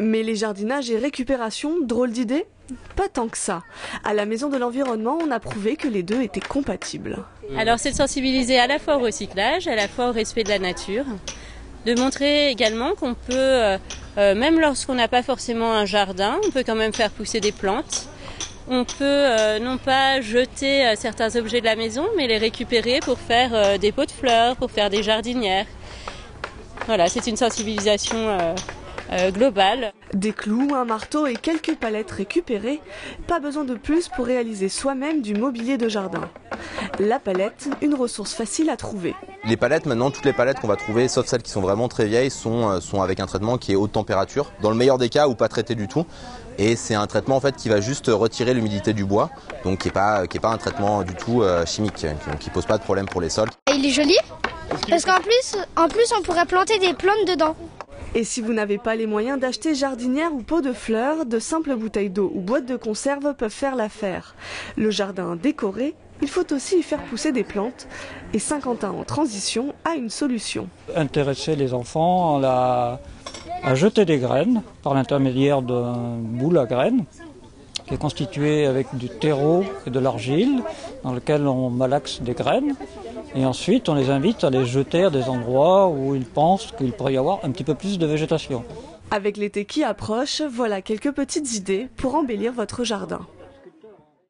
Mais les jardinages et récupération, drôle d'idée Pas tant que ça. À la Maison de l'Environnement, on a prouvé que les deux étaient compatibles. Alors c'est de sensibiliser à la fois au recyclage, à la fois au respect de la nature, de montrer également qu'on peut, euh, euh, même lorsqu'on n'a pas forcément un jardin, on peut quand même faire pousser des plantes. On peut euh, non pas jeter euh, certains objets de la maison, mais les récupérer pour faire euh, des pots de fleurs, pour faire des jardinières. Voilà, c'est une sensibilisation euh, globale. Des clous, un marteau et quelques palettes récupérées, pas besoin de plus pour réaliser soi-même du mobilier de jardin. La palette, une ressource facile à trouver. Les palettes, maintenant, toutes les palettes qu'on va trouver, sauf celles qui sont vraiment très vieilles, sont, euh, sont avec un traitement qui est haute température. Dans le meilleur des cas, ou pas traité du tout. Et c'est un traitement en fait qui va juste retirer l'humidité du bois, donc qui n'est pas, qui est pas un traitement du tout euh, chimique, donc qui pose pas de problème pour les sols. Et il est joli parce qu'en plus, en plus, on pourrait planter des plantes dedans. Et si vous n'avez pas les moyens d'acheter jardinière ou pot de fleurs, de simples bouteilles d'eau ou boîtes de conserve peuvent faire l'affaire. Le jardin décoré, il faut aussi y faire pousser des plantes. Et Saint-Quentin en transition a une solution. intéresser les enfants à, la- à jeter des graines par l'intermédiaire d'un boule à graines qui est constitué avec du terreau et de l'argile dans lequel on malaxe des graines. Et ensuite, on les invite à les jeter à des endroits où ils pensent qu'il pourrait y avoir un petit peu plus de végétation. Avec l'été qui approche, voilà quelques petites idées pour embellir votre jardin.